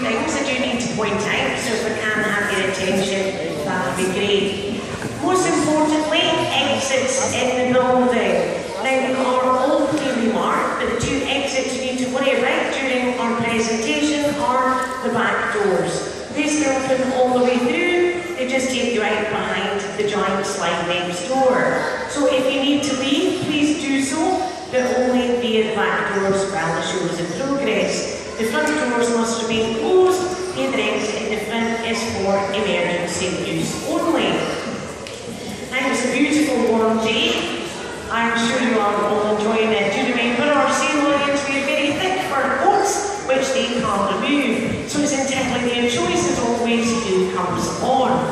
things I do need to point out, so if I can have your attention, that would be great. Most importantly, exits in the building. Now, they are all clearly marked, but the two exits you need to worry about during our presentation are the back doors. These are open all the way through, they just take you out behind the giant slide next door. So if you need to leave, please do so, but only via the back doors while the show is in progress. The front doors must remain closed, other exit in the front is for emergency use only. Now it's a beautiful warm day. I'm sure you are all enjoying it. Do you remember our sea lions wear very thick fur coats, which they can't remove. So it's entirely their choice as always who comes on.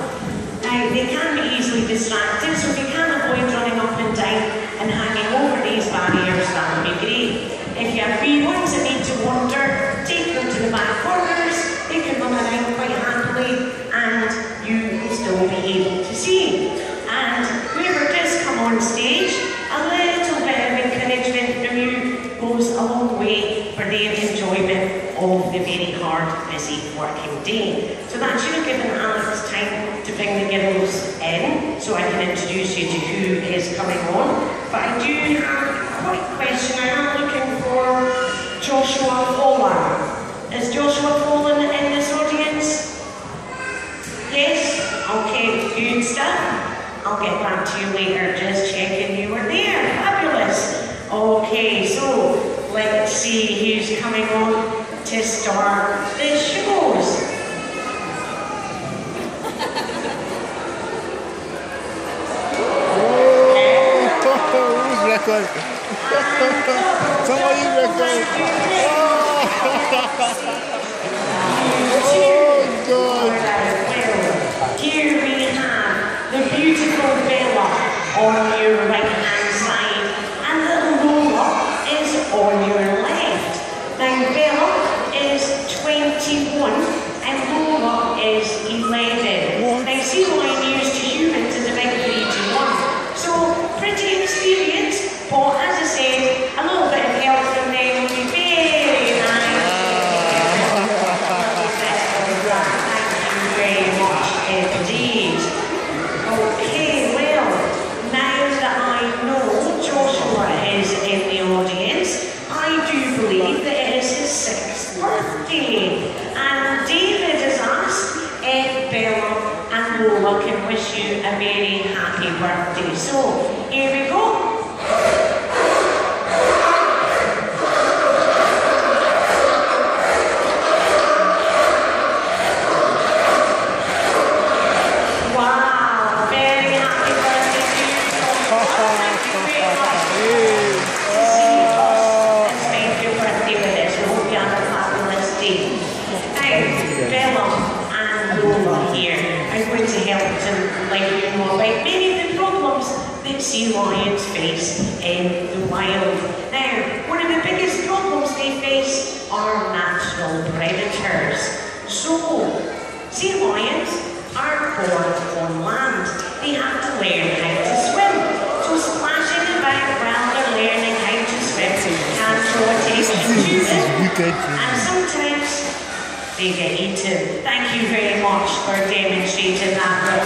Now they can be easily distracted, so if you can avoid running up and down and hanging over these barriers, that would be great. If you have wee ones that need to wander, take them to the back corners, they can run around quite happily and you will still be able to see. And whoever does come on stage, a little bit of encouragement from you goes a long way for their enjoyment of the very hard, busy working day. So that should have given Alex time to bring the girls in so I can introduce you to who is coming on. But I do have a quick question. I am looking for Joshua Follan. Is Joshua Follan in this audience? Yes? Okay, good stuff. I'll get back to you later, just checking you were there. Fabulous. Okay, so let's see who's coming on to start the shows. Oh, who's record? Somebody record. Oh, Well, here we have the beautiful Bella on your right hand side, and little Lola is on your left. Now, Bella is 21 and Lola is 11. What? Now, see why I'm used to humans is a big 3 to 1. So, pretty experienced, but as I said, a little bit of help from them would be very nice. Thank you very much indeed. Okay, well, now that I know Joshua is in the audience, I do believe that it is his sixth birthday. And David has asked if Bella and Lola can wish you a very happy birthday. So, here we go. Wow, very happy birthday to you. Thank you very much. Oh, And spend your birthday with us. We hope you have a fabulous and Lola here are going to help you know about many of the problems that sea lions face in the wild. Now, one of the biggest problems they face are natural predators. So, sea lions aren't born on land. They have to learn how to swim. So splashing about while they're learning how to swim can throw them. And sometimes they get eaten. Thank you very much for demonstrating that.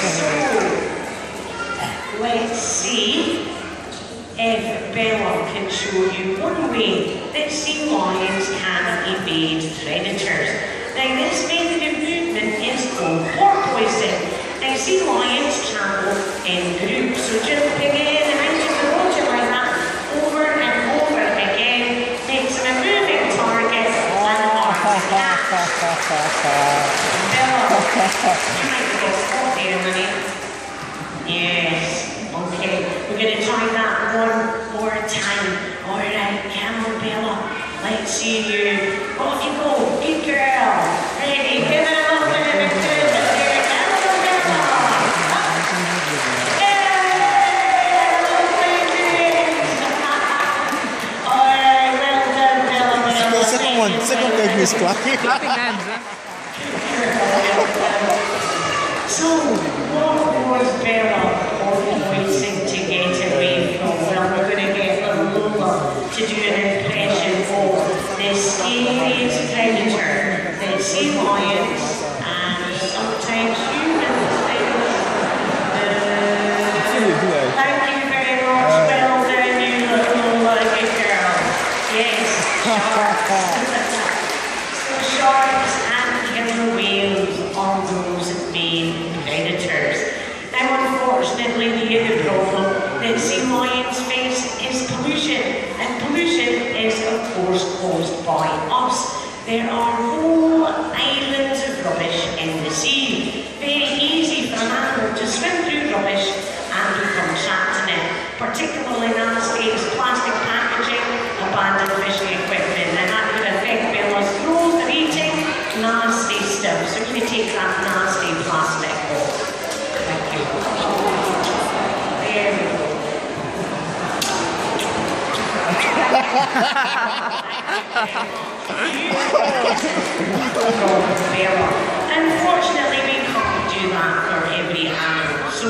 So, let's see if Bella can show you one way that sea lions can evade predators. Now this method of movement is called porpoising. Now sea lions travel in groups, so jumping in and out of the water like that, over and over again, makes them a moving target and marks the catch. Bella, you might be a spot there, honey. Yes. Okay. We're going to try that one more time. All right, come on, Bella. Let's see you. Off you go. Good clapping hands. So, what was better or from? Well, we're going to get a to do an impression of the scariest predator, the sea lions, and sometimes humans. Thank you very much, well done, you little lucky girl. Yes. sharks. and killer whales are those main predators. Now, unfortunately, the other problem that sea lions face is pollution, and pollution is, of course, caused by us. There are whole islands of rubbish in the sea. Very easy for an animal to swim through rubbish and become trapped in it. Particularly is plastic packaging, abandoned fishing Take that nasty plastic off. Thank you. There we go. Unfortunately, we can't do that for every animal. So,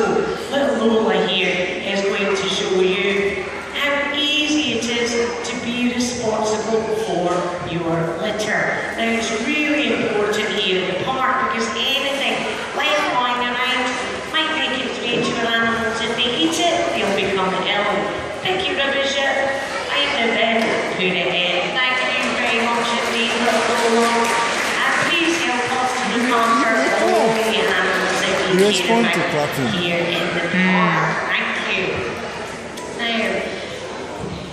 little Lola here is going to show you how easy it is to be responsible for your litter. Now, it's really important here in the park because anything left lying around might make its way to your animals. If they eat it, they'll become ill. Pick your rubbish up, find the bin, put in. Thank you very much indeed, little Lola. And please help us to look after all the animals that we You care respond to about clapping. here in the hmm. park. Thank you. Now,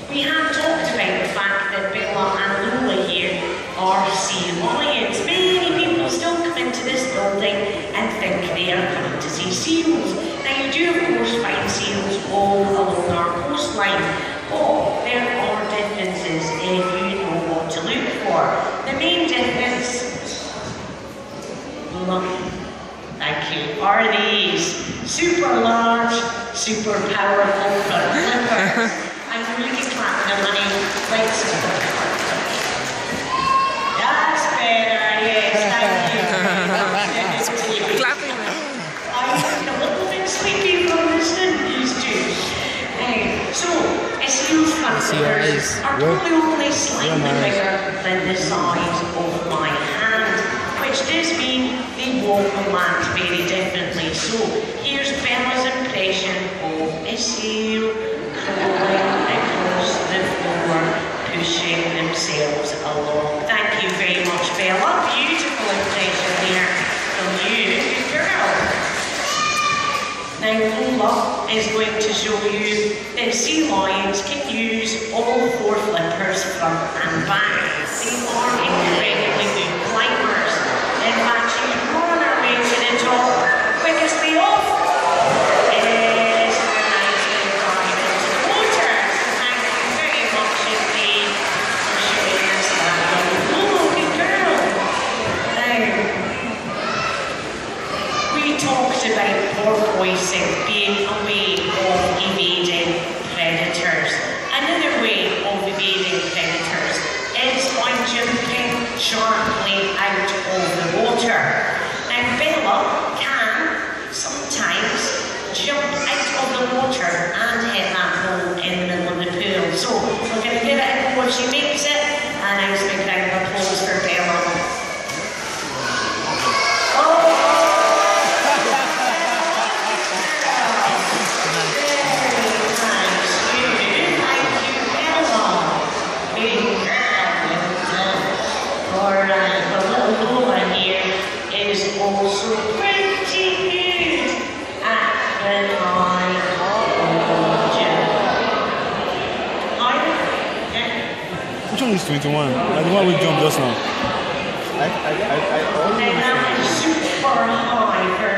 we have talked about the fact that Bella and Lola here are sea lions. Many people still come into this building and think they are coming to see seals. Now, you do, of course, find seals all along our coastline, but there are differences if you know what to look for. The main difference Look, thank you. Are these super large, super powerful flippers? I'm really clapping them money like super That's better, yes, thank you. Clapping. I'm a little bit sleepy from the studies too. Anyway, so, front flippers are probably only slightly bigger than the size of my hand, which does mean they walk on land differently. So here's Bella's impression of a seal crawling across the floor, pushing themselves along. Thank you very much, Bella. Beautiful impression there from you. Good girl. Now Lola is going to show you that sea lions can use all four flippers front and back. They are incredibly good climbers. In fact, she's on her way to the top. Quickest way off is her nice and dive into the water. So thank you very much indeed for showing us that one. Oh, good girl. Now, we talked about porpoising being a way of evading predators. Another way of evading predators is by jumping sharply out of the water. Now Bella can sometimes jump out of the water and hit that hole in the middle of the pool. So we're going to give it a go she makes it. A nice big round of applause for Bella. Also pretty good at the high jump. High? Yeah. Which one is 21? Like the one we jumped just now. I, I, I, I And that always super high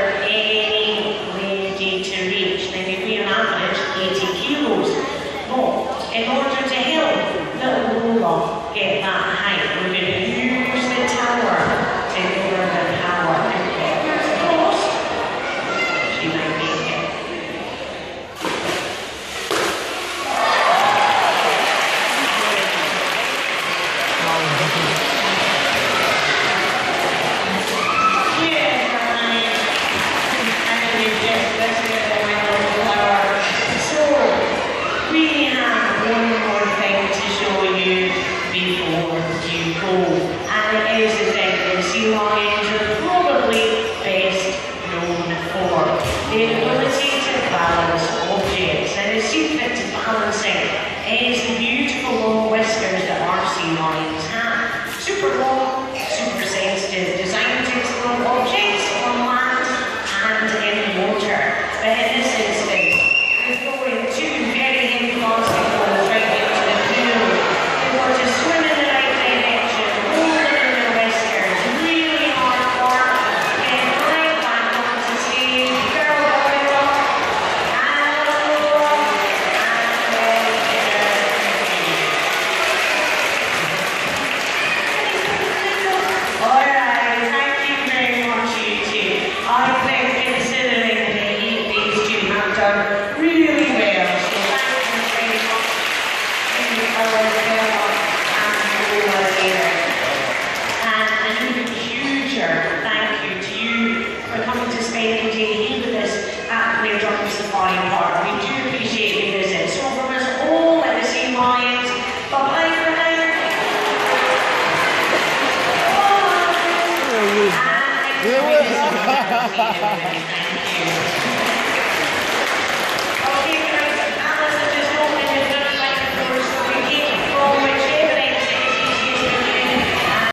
Obrigado.